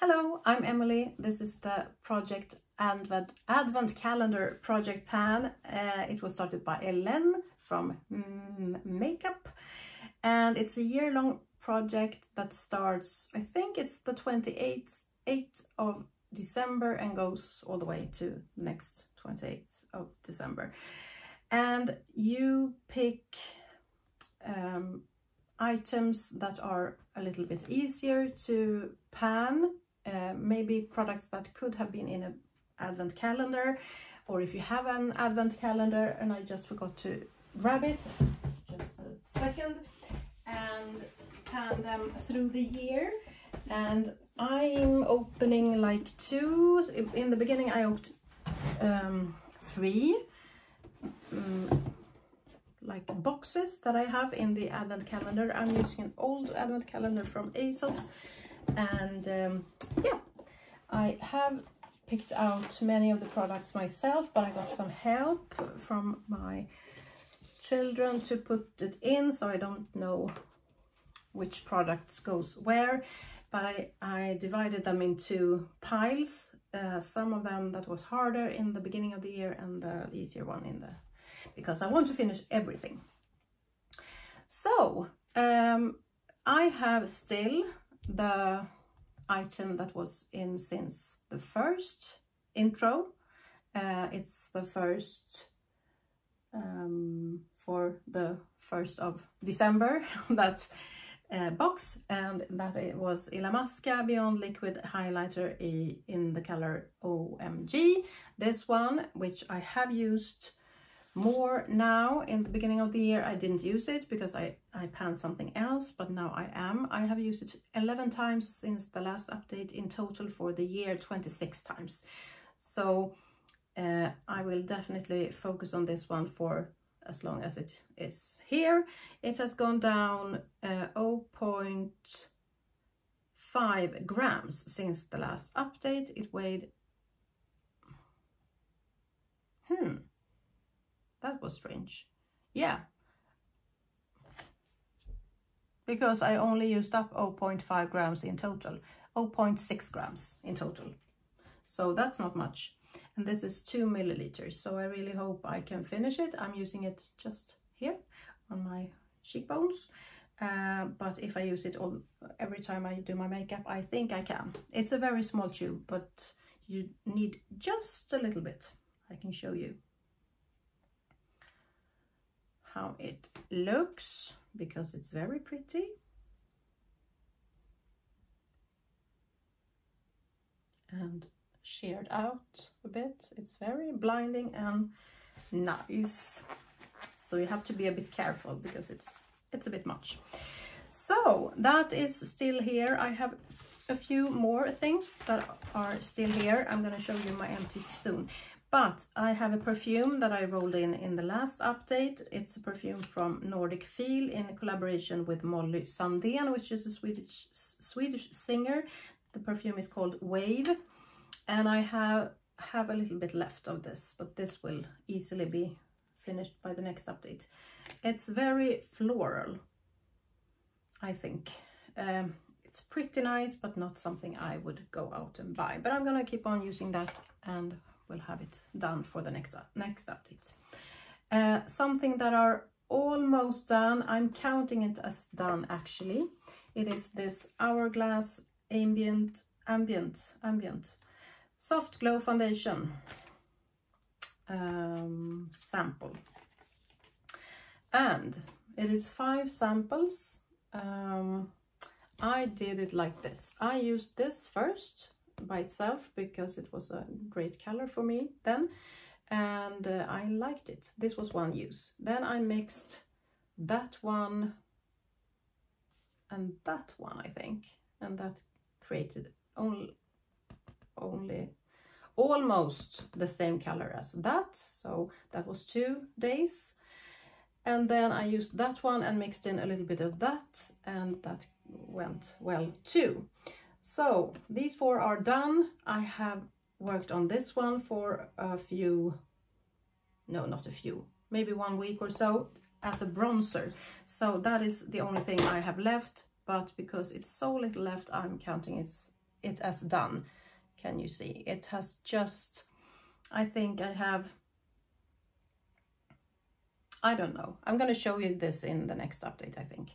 Hello, I'm Emelie. This is the project Advent, Advent Calendar Project Pan. Uh, it was started by Hélène from mm, Makeup and it's a year-long project that starts, I think it's the 28th 8th of December and goes all the way to next 28th of December. And you pick um, items that are a little bit easier to pan uh, maybe products that could have been in an advent calendar or if you have an advent calendar and I just forgot to grab it just a second and pan them through the year. And I'm opening like two in the beginning I opened um, three um, like boxes that I have in the advent calendar. I'm using an old advent calendar from ASOS and um, yeah I have picked out many of the products myself but I got some help from my children to put it in so I don't know which products goes where. But I, I divided them into piles. Uh, some of them that was harder in the beginning of the year and the easier one in the because I want to finish everything. So um, I have still the item that was in since the first intro. Uh, it's the first um, for the 1st of December, that uh, box, and that it was Illamasqua Beyond Liquid Highlighter in the color OMG. This one, which I have used more now in the beginning of the year I didn't use it because I I panned something else but now I am. I have used it 11 times since the last update in total for the year 26 times. So uh, I will definitely focus on this one for as long as it is here. It has gone down uh, 0.5 grams since the last update. It weighed that was strange. Yeah. Because I only used up 0.5 grams in total. 0.6 grams in total. So that's not much. And this is 2 milliliters. So I really hope I can finish it. I'm using it just here on my cheekbones. Uh, but if I use it all every time I do my makeup, I think I can. It's a very small tube, but you need just a little bit. I can show you how it looks because it's very pretty. And sheared out a bit. It's very blinding and nice. So you have to be a bit careful because it's it's a bit much. So that is still here. I have a few more things that are still here. I'm going to show you my empties soon. But I have a perfume that I rolled in in the last update. It's a perfume from Nordic Feel in collaboration with Molly Sandén, which is a Swedish, Swedish singer. The perfume is called Wave. And I have, have a little bit left of this, but this will easily be finished by the next update. It's very floral, I think. Um, it's pretty nice, but not something I would go out and buy. But I'm gonna keep on using that and we'll have it done for the next, next update. Uh, something that are almost done, I'm counting it as done actually. It is this Hourglass Ambient, Ambient, Ambient Soft Glow Foundation um, sample. And it is five samples. Um, I did it like this. I used this first by itself because it was a great color for me then and uh, I liked it. This was one use. Then I mixed that one and that one I think and that created only only almost the same color as that so that was two days and then I used that one and mixed in a little bit of that and that went well too so these four are done. I have worked on this one for a few, no, not a few, maybe one week or so as a bronzer. So that is the only thing I have left, but because it's so little left, I'm counting it it has done. Can you see? It has just, I think I have, I don't know. I'm going to show you this in the next update, I think.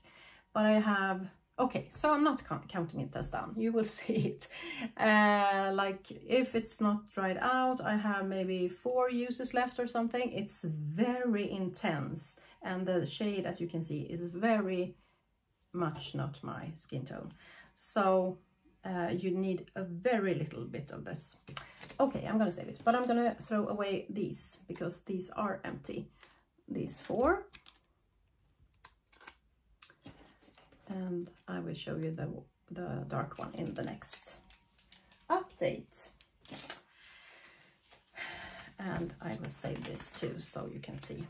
But I have Okay, so I'm not counting it as done. You will see it. Uh, like if it's not dried out, I have maybe four uses left or something. It's very intense and the shade, as you can see, is very much not my skin tone. So uh, you need a very little bit of this. Okay, I'm gonna save it, but I'm gonna throw away these because these are empty. These four. And I will show you the, the dark one in the next update. And I will save this too so you can see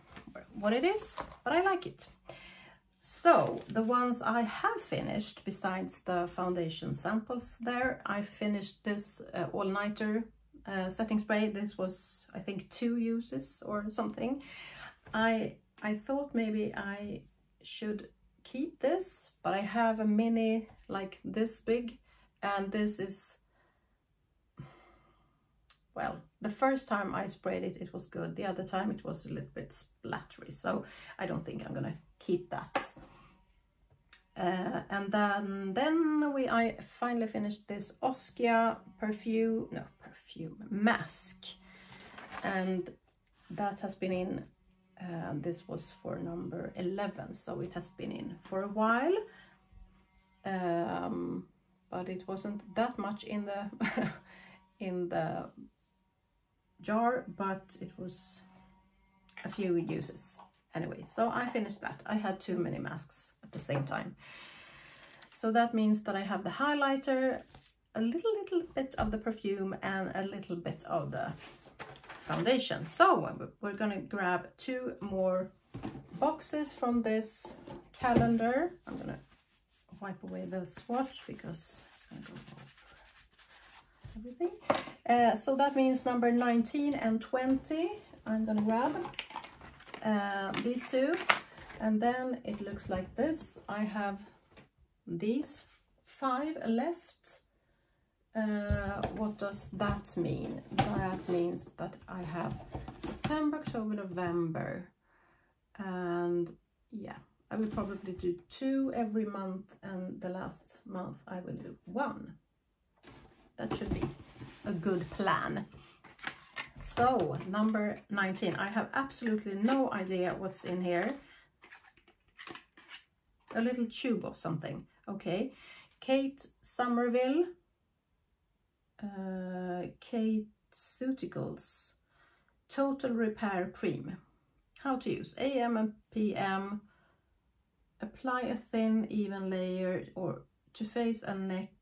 what it is, but I like it. So the ones I have finished, besides the foundation samples there, I finished this uh, all-nighter uh, setting spray. This was, I think, two uses or something. I I thought maybe I should keep this, but I have a mini like this big and this is, well, the first time I sprayed it, it was good. The other time it was a little bit splattery, so I don't think I'm gonna keep that. Uh, and then then we I finally finished this Oskia perfume, no, perfume, mask. And that has been in uh, this was for number 11 so it has been in for a while. Um, but it wasn't that much in the in the jar but it was a few uses. Anyway so I finished that. I had too many masks at the same time. So that means that I have the highlighter a little little bit of the perfume and a little bit of the foundation. So we're gonna grab two more boxes from this calendar. I'm gonna wipe away the swatch because it's gonna go over everything. Uh, so that means number 19 and 20. I'm gonna grab uh, these two and then it looks like this. I have these five left uh, what does that mean? That means that I have September, October, November, and yeah, I will probably do two every month, and the last month I will do one. That should be a good plan. So, number 19. I have absolutely no idea what's in here. A little tube of something. Okay. Kate Somerville uh, Kate Ceuticals Total Repair Cream. How to use AM and PM. Apply a thin, even layer or to face and neck.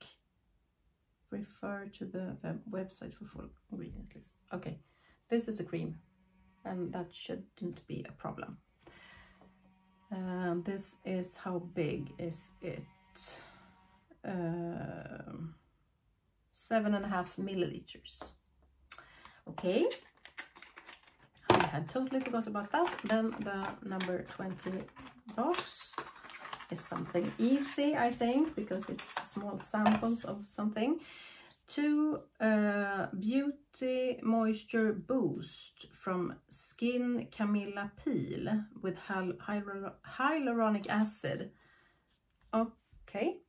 Refer to the web website for full ingredient list. Okay, this is a cream and that shouldn't be a problem. And this is how big is it? Um, seven and a half milliliters. Okay, I had totally forgot about that. Then the number 20 box is something easy, I think, because it's small samples of something. Two uh, Beauty Moisture Boost from Skin Camilla Peel with hyaluronic acid. Okay,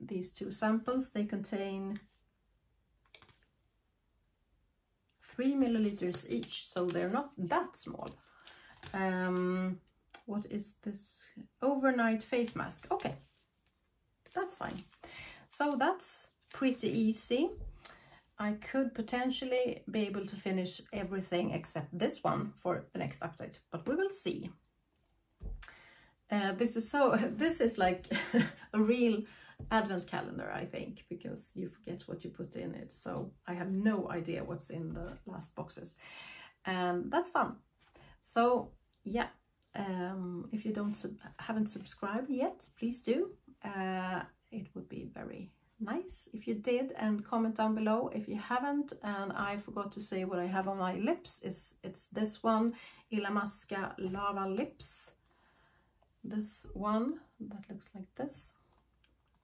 these two samples, they contain three milliliters each, so they're not that small. Um, what is this? Overnight face mask. Okay, that's fine. So that's pretty easy. I could potentially be able to finish everything except this one for the next update, but we will see. Uh, this is so, this is like a real advent calendar, I think, because you forget what you put in it. So I have no idea what's in the last boxes. And that's fun. So yeah, um, if you don't sub haven't subscribed yet, please do. Uh, it would be very nice if you did and comment down below if you haven't and I forgot to say what I have on my lips is it's this one Illamasqua lava lips this one that looks like this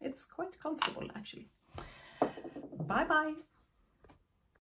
it's quite comfortable actually. Bye bye!